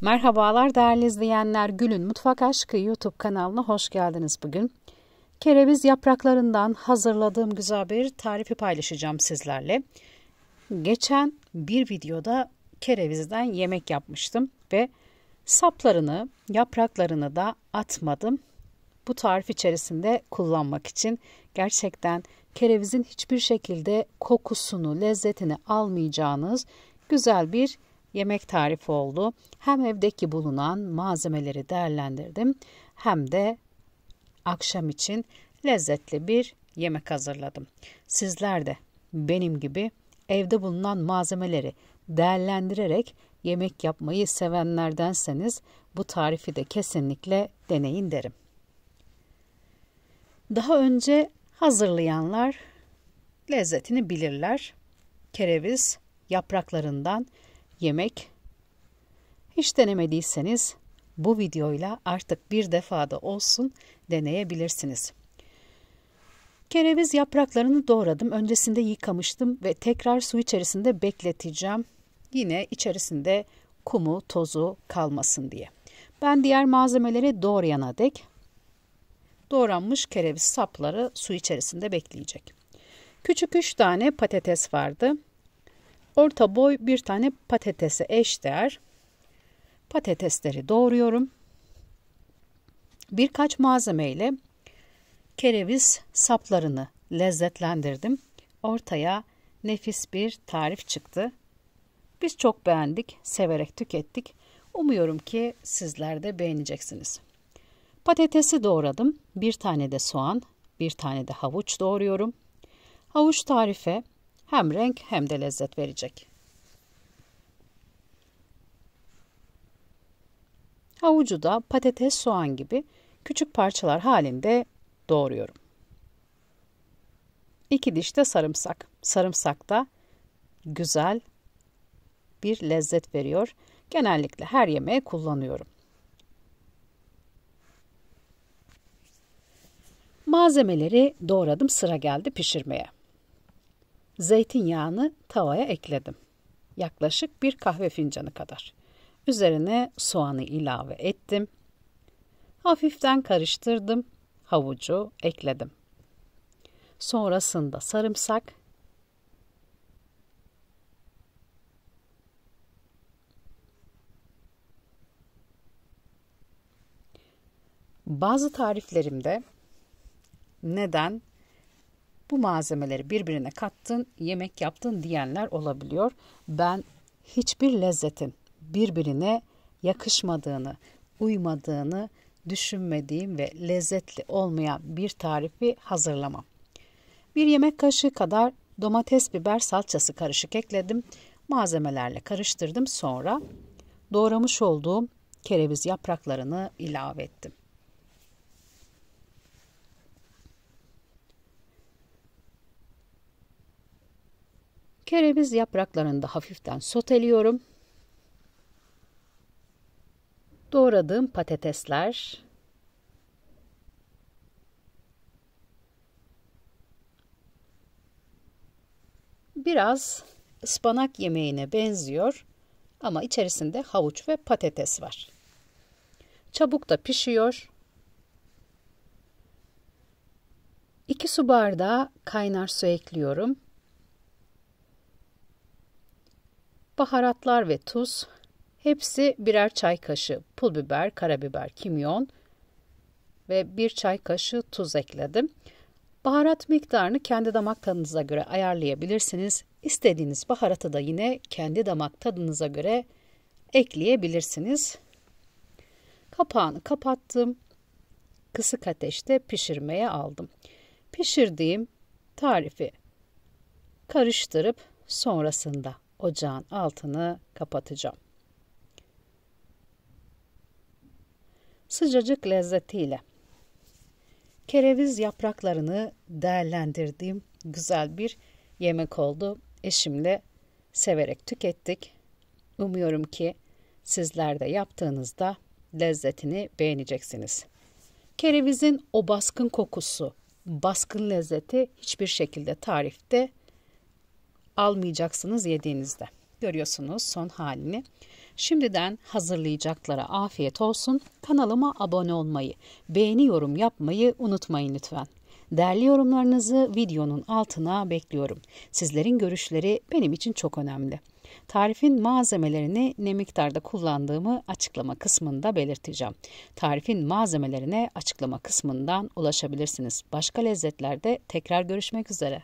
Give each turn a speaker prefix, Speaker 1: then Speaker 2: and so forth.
Speaker 1: Merhabalar değerli izleyenler. Gül'ün Mutfak Aşkı YouTube kanalına hoş geldiniz bugün. Kereviz yapraklarından hazırladığım güzel bir tarifi paylaşacağım sizlerle. Geçen bir videoda kerevizden yemek yapmıştım ve saplarını, yapraklarını da atmadım. Bu tarif içerisinde kullanmak için gerçekten kerevizin hiçbir şekilde kokusunu, lezzetini almayacağınız güzel bir yemek tarifi oldu. Hem evdeki bulunan malzemeleri değerlendirdim hem de akşam için lezzetli bir yemek hazırladım. Sizler de benim gibi evde bulunan malzemeleri değerlendirerek yemek yapmayı sevenlerdenseniz bu tarifi de kesinlikle deneyin derim. Daha önce hazırlayanlar lezzetini bilirler. Kereviz yapraklarından yemek. Hiç denemediyseniz bu videoyla artık bir defada olsun deneyebilirsiniz. Kereviz yapraklarını doğradım. Öncesinde yıkamıştım ve tekrar su içerisinde bekleteceğim. Yine içerisinde kumu, tozu kalmasın diye. Ben diğer malzemeleri doğrayana dek doğranmış kereviz sapları su içerisinde bekleyecek. Küçük üç tane patates vardı. Orta boy bir tane patatese eşdeğer patatesleri doğruyorum. Birkaç malzemeyle kereviz saplarını lezzetlendirdim. Ortaya nefis bir tarif çıktı. Biz çok beğendik, severek tükettik. Umuyorum ki sizler de beğeneceksiniz. Patatesi doğradım. Bir tane de soğan, bir tane de havuç doğruyorum. Havuç tarife hem renk hem de lezzet verecek. Havucu da patates, soğan gibi küçük parçalar halinde doğruyorum. İki diş de sarımsak. Sarımsak da güzel bir lezzet veriyor. Genellikle her yemeğe kullanıyorum. Malzemeleri doğradım sıra geldi pişirmeye. Zeytinyağını tavaya ekledim. Yaklaşık bir kahve fincanı kadar. Üzerine soğanı ilave ettim. Hafiften karıştırdım. Havucu ekledim. Sonrasında sarımsak, Bazı tariflerimde neden bu malzemeleri birbirine kattın, yemek yaptın diyenler olabiliyor. Ben hiçbir lezzetin birbirine yakışmadığını, uymadığını düşünmediğim ve lezzetli olmayan bir tarifi hazırlamam. Bir yemek kaşığı kadar domates biber salçası karışık ekledim. Malzemelerle karıştırdım. Sonra doğramış olduğum kereviz yapraklarını ilave ettim. Kereviz yapraklarını da hafiften soteliyorum. Doğradığım patatesler biraz ıspanak yemeğine benziyor ama içerisinde havuç ve patates var. Çabuk da pişiyor. 2 su bardağı kaynar su ekliyorum. Baharatlar ve tuz. Hepsi birer çay kaşığı pul biber, karabiber, kimyon ve bir çay kaşığı tuz ekledim. Baharat miktarını kendi damak tadınıza göre ayarlayabilirsiniz. İstediğiniz baharatı da yine kendi damak tadınıza göre ekleyebilirsiniz. Kapağını kapattım. Kısık ateşte pişirmeye aldım. Pişirdiğim tarifi karıştırıp sonrasında ocağın altını kapatacağım. Sıcacık lezzetiyle kereviz yapraklarını değerlendirdiğim güzel bir yemek oldu. Eşimle severek tükettik. Umuyorum ki sizler de yaptığınızda lezzetini beğeneceksiniz. Kerevizin o baskın kokusu, baskın lezzeti hiçbir şekilde tarifte almayacaksınız yediğinizde. Görüyorsunuz son halini. Şimdiden hazırlayacaklara afiyet olsun. Kanalıma abone olmayı, beğeni yorum yapmayı unutmayın lütfen. Değerli yorumlarınızı videonun altına bekliyorum. Sizlerin görüşleri benim için çok önemli. Tarifin malzemelerini ne miktarda kullandığımı açıklama kısmında belirteceğim. Tarifin malzemelerine açıklama kısmından ulaşabilirsiniz. Başka lezzetlerde tekrar görüşmek üzere.